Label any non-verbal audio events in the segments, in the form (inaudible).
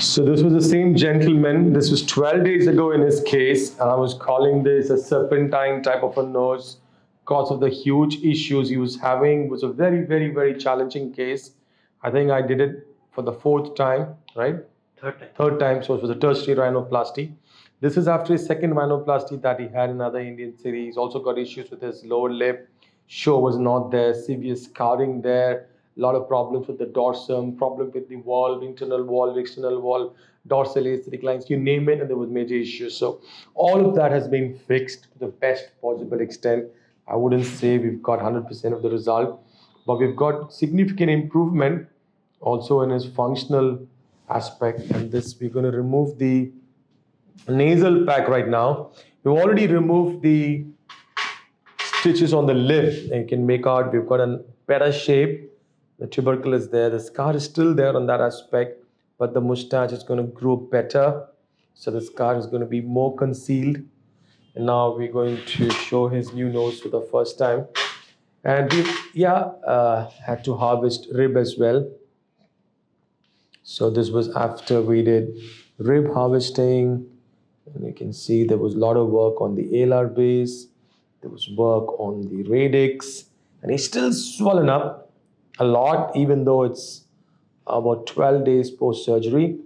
So this was the same gentleman. This was 12 days ago in his case, and I was calling this a serpentine type of a nose because of the huge issues he was having. It was a very, very, very challenging case. I think I did it for the fourth time, right? Third time. Third time, so it was a tertiary rhinoplasty. This is after his second rhinoplasty that he had in another Indian city. He's also got issues with his lower lip. Show was not there, severe scarring there a lot of problems with the dorsum, problem with the valve, internal valve, external valve, dorsal aesthetic lines, you name it, and there was major issues. So all of that has been fixed to the best possible extent. I wouldn't say we've got 100% of the result, but we've got significant improvement also in his functional aspect. And this, we're going to remove the nasal pack right now. We've already removed the stitches on the lip. And you can make out we've got a better shape the tubercle is there. The scar is still there on that aspect, but the mustache is going to grow better. So the scar is going to be more concealed. And now we're going to show his new nose for the first time. And we, yeah, uh, had to harvest rib as well. So this was after we did rib harvesting. And you can see there was a lot of work on the alar base. There was work on the radix. And he's still swollen up a lot, even though it's about 12 days post surgery.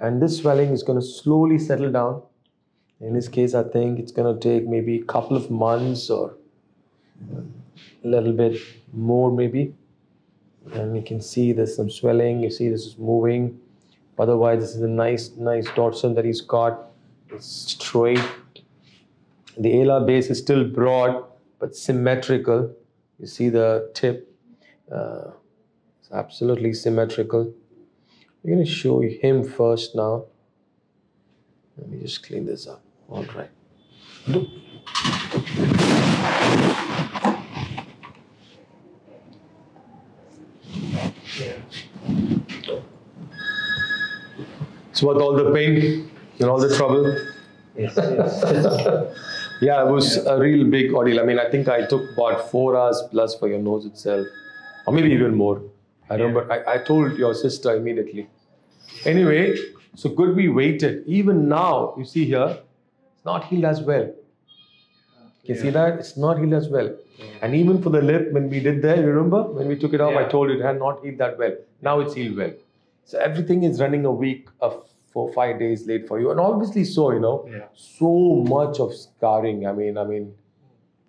And this swelling is going to slowly settle down. In this case, I think it's going to take maybe a couple of months or a little bit more, maybe. And you can see there's some swelling. You see this is moving. Otherwise, this is a nice, nice dorsum that he's got. It's straight. The ala base is still broad but symmetrical. You see the tip uh, it's absolutely symmetrical. We're going to show him first now. Let me just clean this up. All right. It's worth all the pain and all the trouble. Yes, yes. (laughs) yeah, it was a real big ordeal. I mean, I think I took about four hours plus for your nose itself or maybe even more. I remember I, I told your sister immediately. Anyway, so good we waited. Even now, you see here, it's not healed as well. You yeah. see that? It's not healed as well. Yeah. And even for the lip, when we did there, you remember? When we took it off, yeah. I told you it had not healed that well. Now it's healed well. So everything is running a week of four, five days late for you. And obviously so, you know, so much of scarring. I mean, I mean,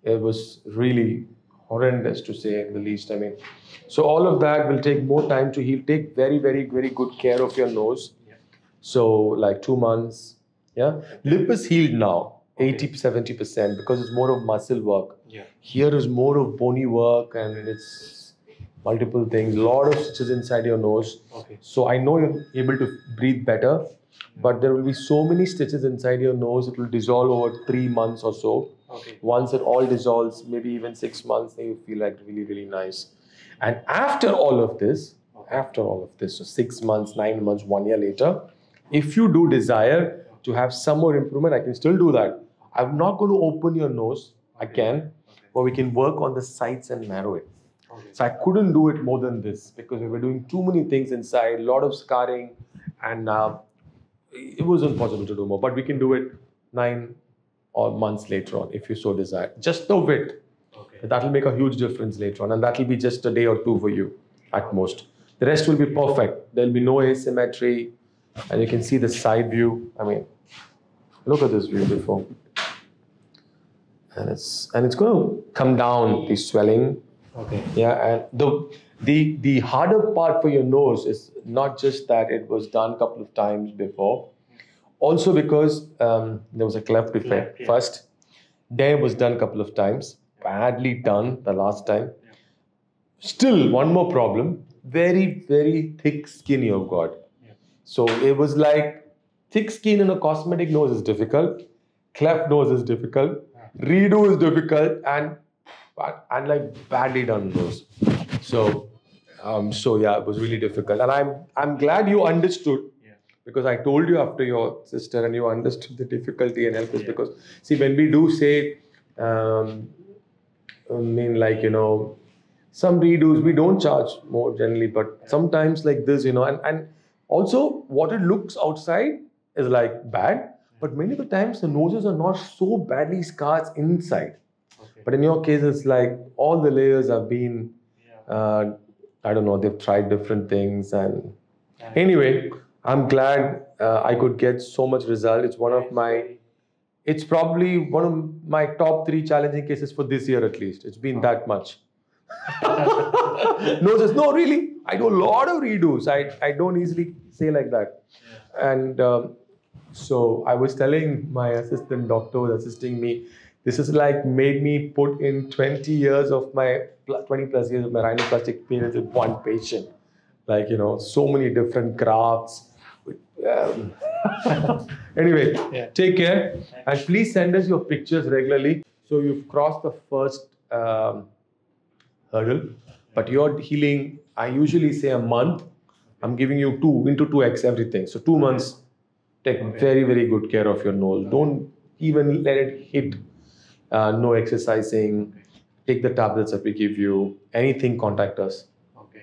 it was really horrendous to say the least. I mean, so all of that will take more time to heal. Take very, very, very good care of your nose. Yeah. So like two months. Yeah. Lip is healed now. 80 70% because it's more of muscle work. Yeah. Here is more of bony work and it's multiple things. A lot of stitches inside your nose. Okay. So I know you're able to breathe better, but there will be so many stitches inside your nose, it will dissolve over three months or so. Okay. Once it all dissolves, maybe even six months, then you feel like really, really nice. And after all of this, okay. after all of this, so six months, nine months, one year later, if you do desire to have some more improvement, I can still do that. I'm not going to open your nose. I can, but we can work on the sides and narrow it. So I couldn't do it more than this because we were doing too many things inside, a lot of scarring, and uh, it wasn't possible to do more. But we can do it nine or months later on if you so desire. Just the width. Okay. That will make a huge difference later on, and that will be just a day or two for you at most. The rest will be perfect. There will be no asymmetry, and you can see the side view. I mean, look at this view before, and it's and it's going to come down the swelling. Okay. Yeah, and the the the harder part for your nose is not just that it was done a couple of times before also because um, there was a cleft defect yeah. first. There was done a couple of times, badly done the last time. Yeah. Still, one more problem very, very thick skin you've got. Yeah. So it was like thick skin in a cosmetic nose is difficult, cleft nose is difficult, redo is difficult, and and like badly done nose. So um, so yeah, it was really difficult. And I'm I'm glad you understood because I told you after your sister and you understood the difficulty and help us. Yeah. Because see, when we do say, um, I mean, like you know, some redos we don't charge more generally, but sometimes like this, you know, and and Also, what it looks outside is like bad, but many of the times the noses are not so badly scarred inside. Okay. But in your case, it's like all the layers have been, uh, I don't know, they've tried different things. And anyway, I'm glad uh, I could get so much result. It's one of my, it's probably one of my top three challenging cases for this year at least. It's been that much. (laughs) no, just no, really. I do a lot of redos. I, I don't easily say like that. Yeah. And um, so I was telling my assistant doctor was assisting me, this is like made me put in 20 years of my 20 plus years of my rhinoplasty experience with one patient. Like, you know, so many different grafts. Um, (laughs) anyway, Yeah. take care and please send us your pictures regularly. So you've crossed the first um, hurdle, but you're healing. I usually say a month. I'm giving you two into two x everything. So two months. Take very very good care of your nose. Don't even let it hit. Uh, no exercising. Take the tablets that we give you. Anything, contact us.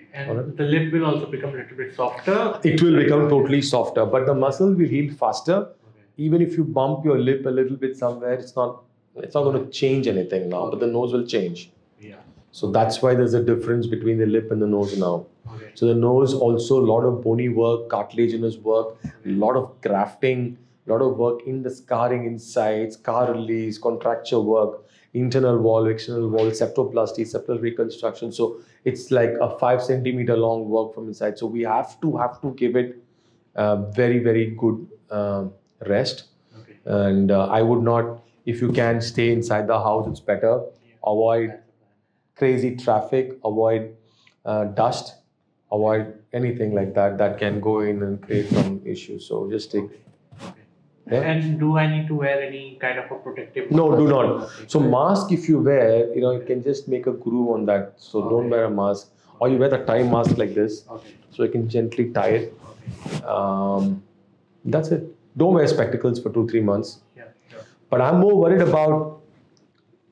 Okay. And Alright. the lip will also become a little bit softer. It will become totally softer, but the muscle will heal faster. Okay. Even if you bump your lip a little bit somewhere, it's not. It's not going to change anything now, but the nose will change. Yeah. So that's why there's a difference between the lip and the nose now. Okay. So the nose also a lot of bony work, cartilaginous work, a lot of grafting, a lot of work in the scarring inside, scar release, contracture work, internal wall, external wall, septoplasty, septal reconstruction. So it's like a five centimeter long work from inside. So we have to have to give it uh, very very good um, rest. Okay. And uh, I would not, if you can stay inside the house, it's better. Avoid That's the plan. crazy traffic, avoid uh, dust, avoid anything like that that can go in and create some issues. So just take. Okay. Yeah. And do I need to wear any kind of a protective? No, do not. So mask, if you wear, you know, you can just make a groove on that. So don't wear a mask, or you wear the tie mask like this, Okay. so you can gently tie it. Okay. Um, that's it. Don't wear spectacles for two three months. Yeah. Sure. But I'm more worried about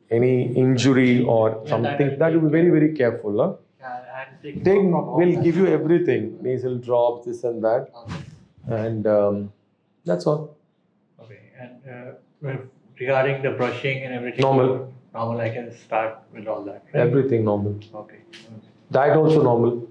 any injury or that something. That you be very very careful, huh? Yeah, Take, we'll give you everything nasal drops, this and that, Okay. and um, that's all. Okay. And uh, regarding the brushing and everything. Normal. Normal. I can start with all that. Right? Everything normal. Okay. okay. Diet also normal.